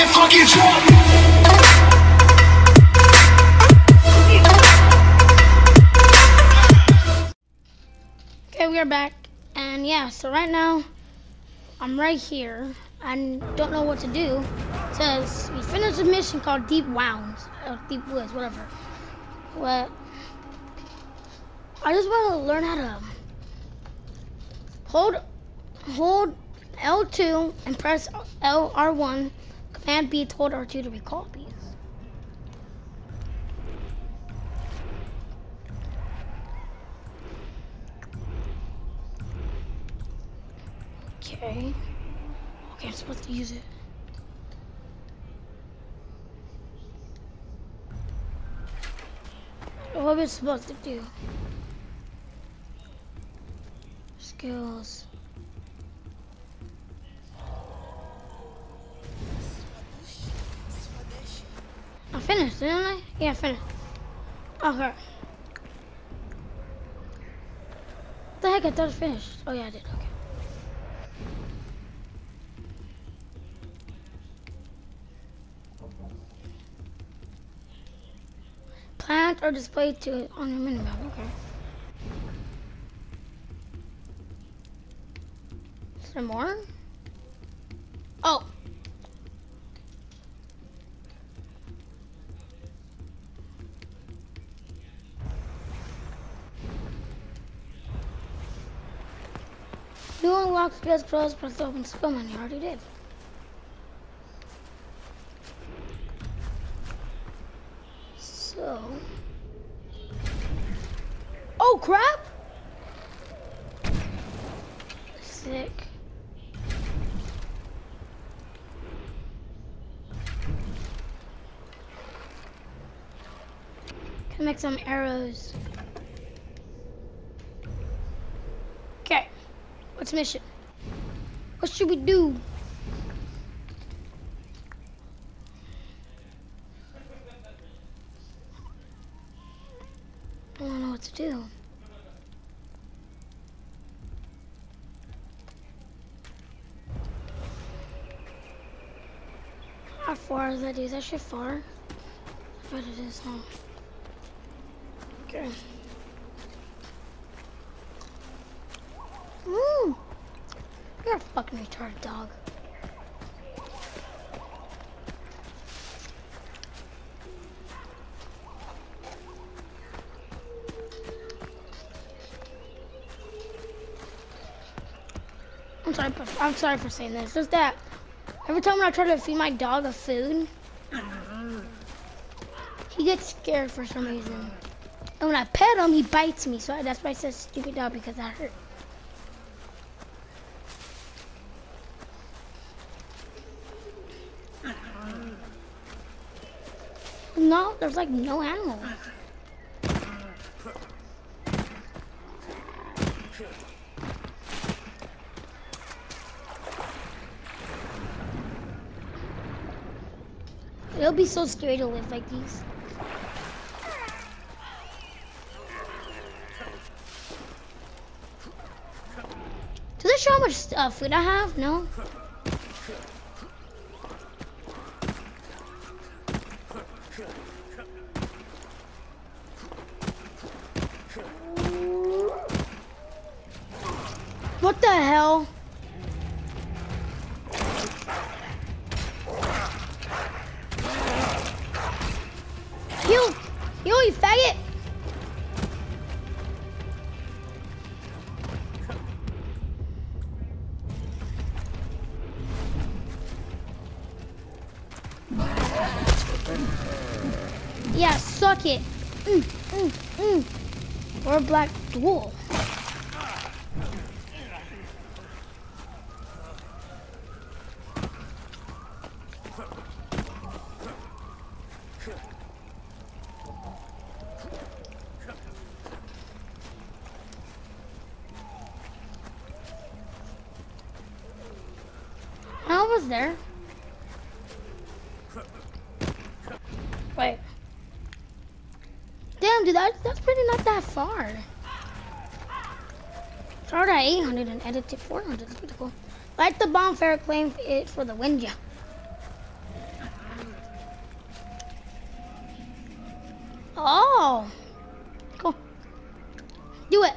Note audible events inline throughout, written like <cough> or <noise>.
Okay, we are back. And yeah, so right now, I'm right here. I don't know what to do. It says, we finished a mission called Deep Wounds. Or Deep Woods, whatever. What? I just want to learn how to hold, hold L2 and press L R1. Command B to hold R2 to recall bees. Okay. Okay, I'm supposed to use it. What am I supposed to do? Skills. Finished, didn't I? Yeah, finished. Okay. The heck? I thought I finished. Oh yeah, I did. Okay. Plant or display to on your minimap. Okay. Some more? Unlock skills close, press the open menu. I already did. So. Oh crap! Sick. Can make some arrows. Okay. What's mission? What should we do? I don't know what to do. How far is that? Is that shit far? I bet it is, huh? Okay. You're a fucking retarded dog. I'm sorry. For, I'm sorry for saying this. Just that every time I try to feed my dog a food, he gets scared for some reason. And when I pet him, he bites me. So that's why I said stupid dog because that hurt. No, there's like no animals. It'll be so scary to live like these. Does it show how much uh, food I have? No. What the hell? You, you, you faggot! Yeah, suck it. Mm, mm, mm. Or a black duel. I was there. dude, that, that's pretty not that far. Start at 800 and edit to 400. That's pretty cool. Light the bonfire, claim it for the win, yeah. Oh, cool. Do it.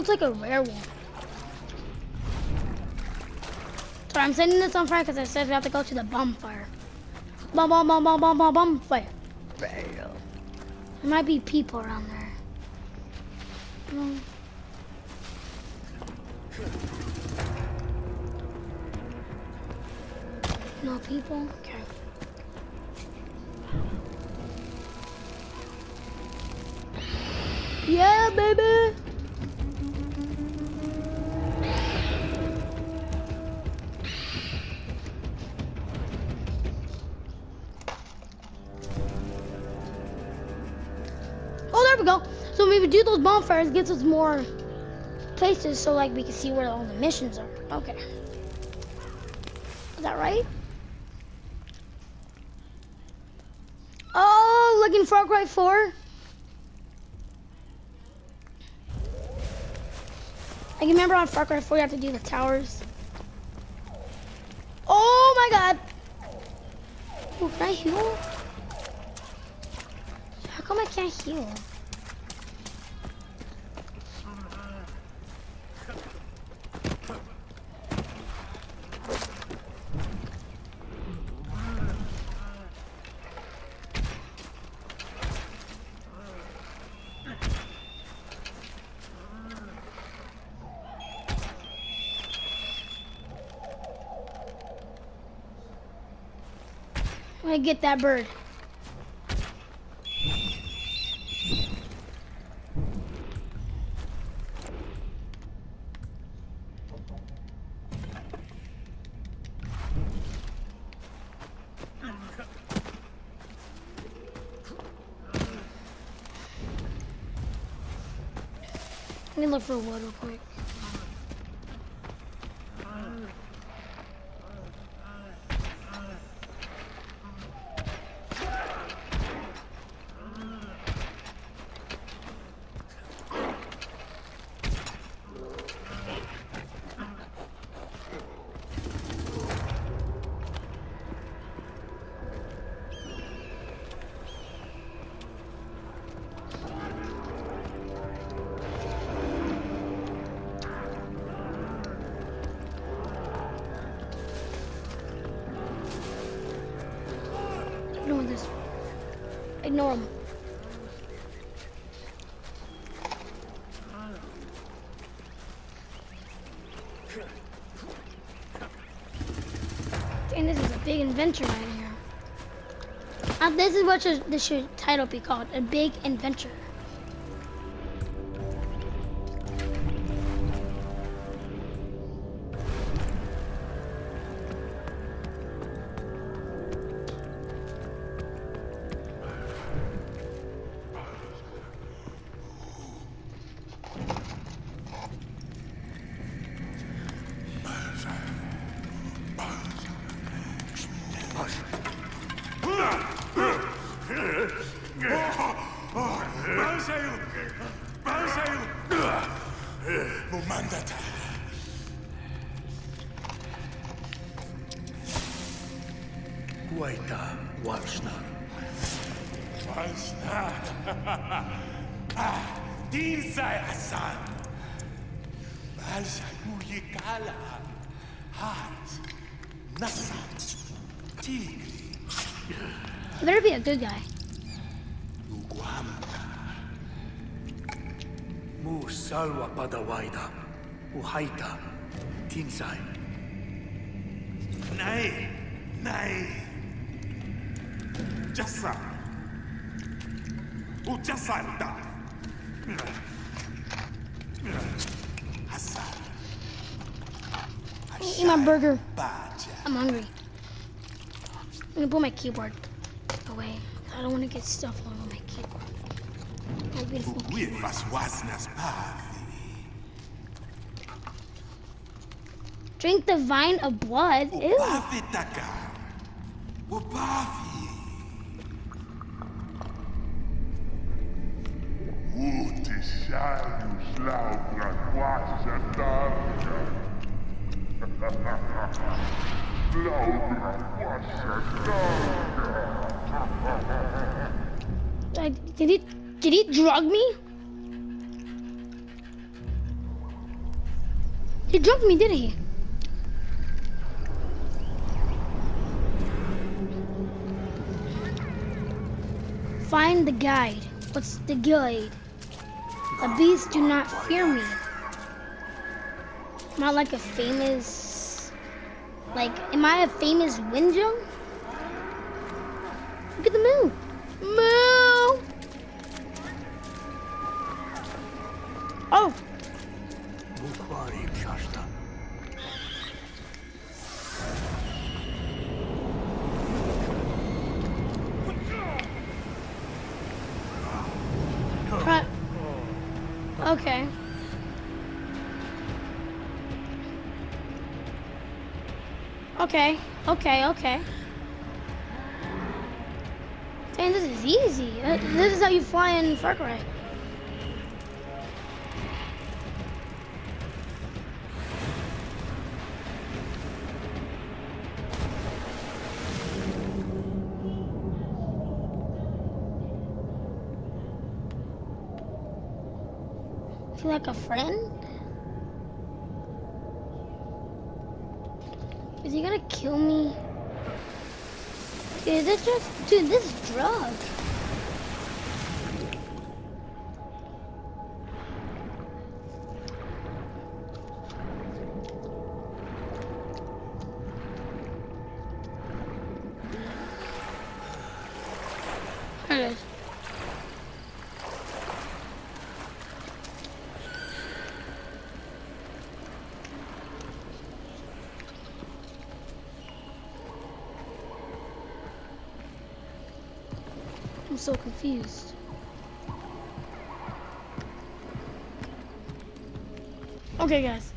Looks like a rare one. Sorry, I'm setting this on fire because I said we have to go to the bonfire. Bum bum bum bum bum bum bonfire. There might be people around there. No. No people? Okay. Yeah, baby! We go. So maybe do those bonfires gets us more places so like we can see where all the missions are. Okay. Is that right? Oh, looking Far Cry 4. I remember on Far Cry 4 you have to do the towers. Oh my god. Oh, can I heal? How come I can't heal? I'm gonna get that bird. Let me look for wood real quick. This. Ignore him. And this is a big adventure right here. Uh, this is what should, this should title be called, a big adventure. Mumandata. Waita Walshna. Walsna. Ah, <laughs> din sai asan. Balsa yuyikala. Hans. Nasa. Tigri. Better be a good guy. Luguamta. Mu Salwa Padawaida. Uhaita. Tinsai. Nay. Nay. Jasa. Ujasanta. Hasan. Eat my burger. I'm hungry. I'm gonna put my keyboard away. I don't want to get stuff all over my keyboard. My beautiful keyboard. Uefas. Drink the vine of blood. Ew. Like, did he did he drug me? He drugged me, did he? Find the guide. What's the guide? The beasts do not fear me. Am I like a famous, like, am I a famous Wenja? Look at the moon. Okay, okay, okay. Dang, this is easy. This is how you fly in Far Cry. Dude, this just dude, this is drug. So confused. Okay, guys.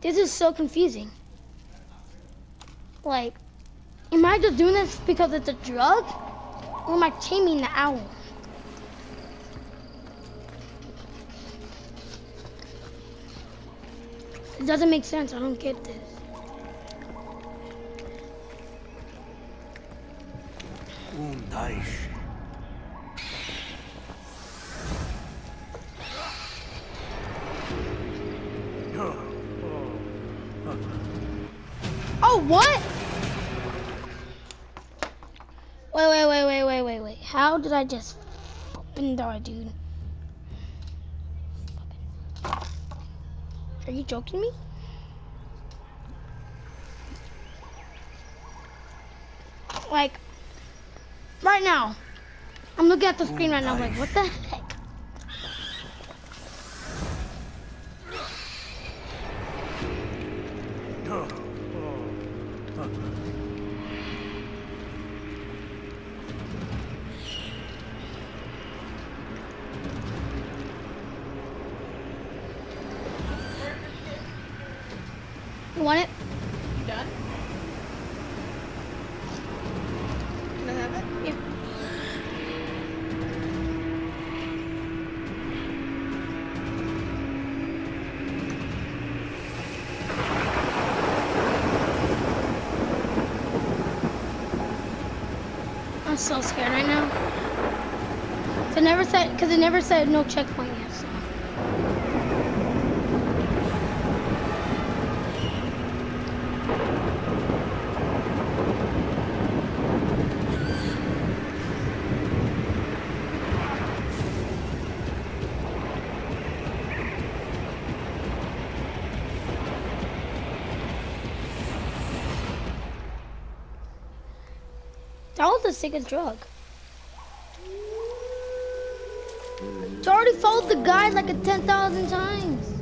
This is so confusing. Like, am I just doing this because it's a drug? Or am I taming the owl? It doesn't make sense. I don't get this. Oh, what? Wait, wait, wait, wait, wait, wait, wait. How did I just fucking die, dude? Are you joking me? Like, right now. I'm looking at the screen right now, like, what the heck? Want it? You done? Can I have it? Yeah. I'm so scared right now. 'Cause It never said, because it never said no checkpoint yet. The sickest drug. It's already followed the guide like a 10,000 times.